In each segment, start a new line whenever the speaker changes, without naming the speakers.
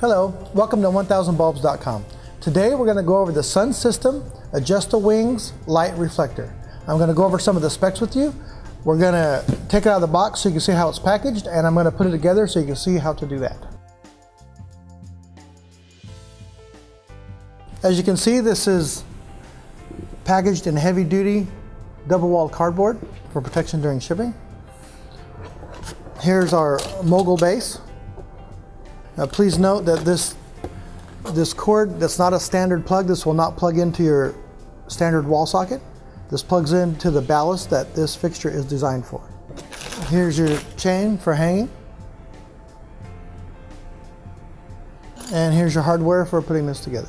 Hello, welcome to 1000bulbs.com. Today we're going to go over the sun system, Adjust-A-Wings, light reflector. I'm going to go over some of the specs with you. We're going to take it out of the box so you can see how it's packaged and I'm going to put it together so you can see how to do that. As you can see this is packaged in heavy duty double wall cardboard for protection during shipping. Here's our mogul base. Now please note that this, this cord, that's not a standard plug. This will not plug into your standard wall socket. This plugs into the ballast that this fixture is designed for. Here's your chain for hanging. And here's your hardware for putting this together.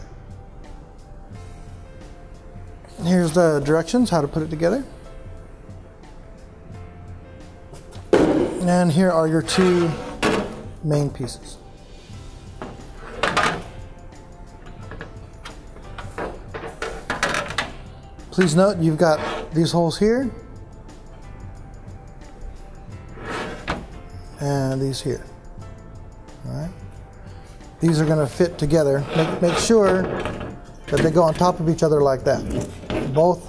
Here's the directions, how to put it together. And here are your two main pieces. Please note you've got these holes here and these here. All right. These are going to fit together. Make, make sure that they go on top of each other like that. Both,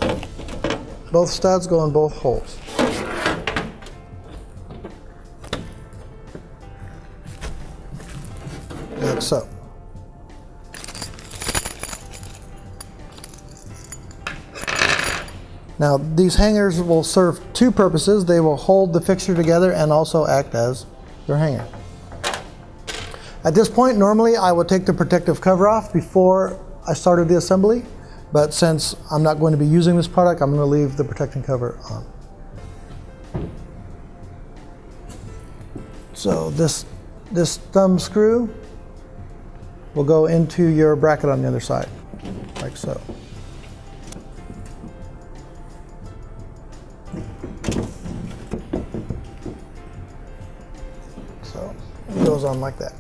both studs go in both holes. Like so. Now these hangers will serve two purposes. They will hold the fixture together and also act as your hanger. At this point, normally I would take the protective cover off before I started the assembly, but since I'm not going to be using this product, I'm going to leave the protecting cover on. So this, this thumb screw will go into your bracket on the other side, like so. Goes on like that.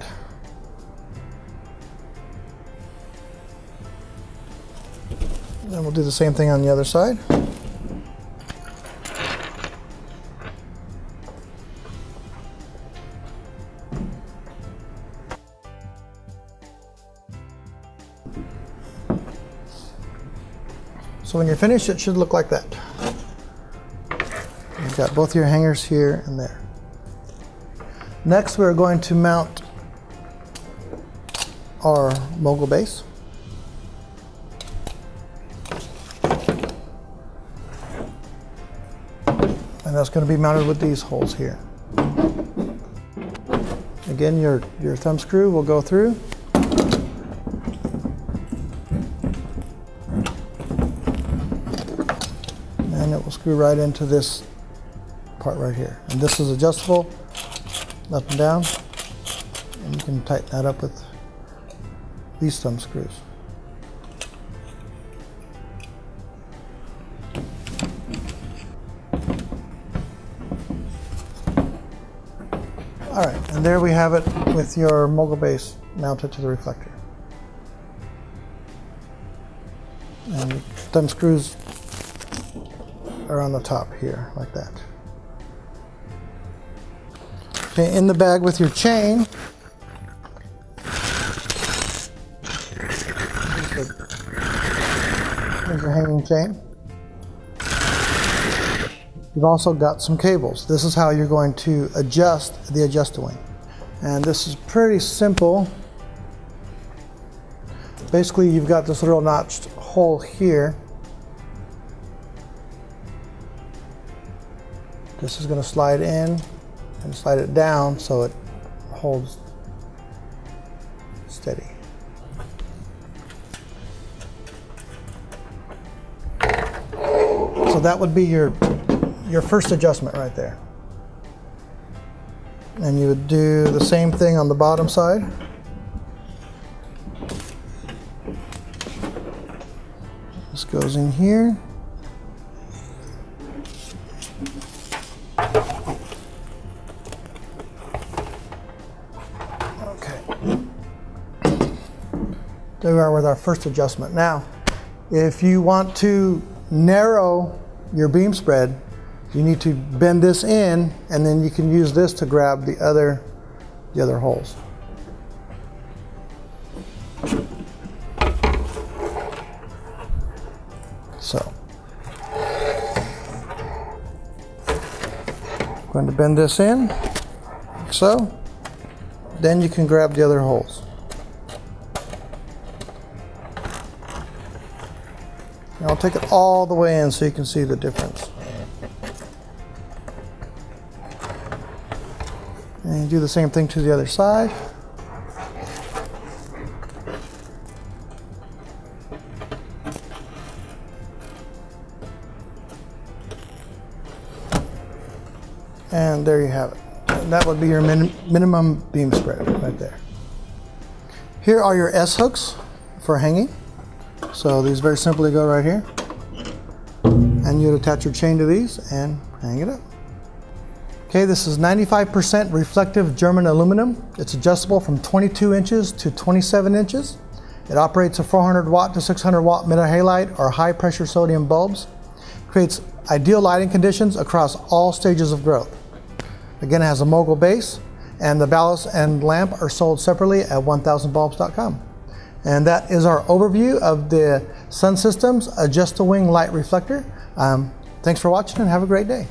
Then we'll do the same thing on the other side. So when you're finished, it should look like that. You've got both your hangers here and there. Next, we're going to mount our mogul base. And that's going to be mounted with these holes here. Again, your, your thumb screw will go through. And it will screw right into this part right here. And this is adjustable up and down and you can tighten that up with these thumb screws. All right, and there we have it with your mogul base mounted to the reflector. And thumb screws are on the top here, like that. Okay, in the bag with your chain. Your hanging chain. You've also got some cables. This is how you're going to adjust the adjust-a-wing. And this is pretty simple. Basically, you've got this little notched hole here. This is going to slide in and slide it down so it holds steady. So that would be your, your first adjustment right there. And you would do the same thing on the bottom side. This goes in here. There we are with our first adjustment. Now, if you want to narrow your beam spread, you need to bend this in and then you can use this to grab the other, the other holes. So, I'm going to bend this in, like so. Then you can grab the other holes. I'll take it all the way in so you can see the difference. And you do the same thing to the other side. And there you have it. And that would be your min minimum beam spread right there. Here are your S hooks for hanging. So these very simply go right here. And you'd attach your chain to these and hang it up. Okay, this is 95% reflective German aluminum. It's adjustable from 22 inches to 27 inches. It operates a 400 watt to 600 watt metal halide or high pressure sodium bulbs. Creates ideal lighting conditions across all stages of growth. Again, it has a mogul base and the ballast and lamp are sold separately at 1000bulbs.com. And that is our overview of the Sun Systems Adjust-A-Wing Light Reflector. Um, thanks for watching and have a great day.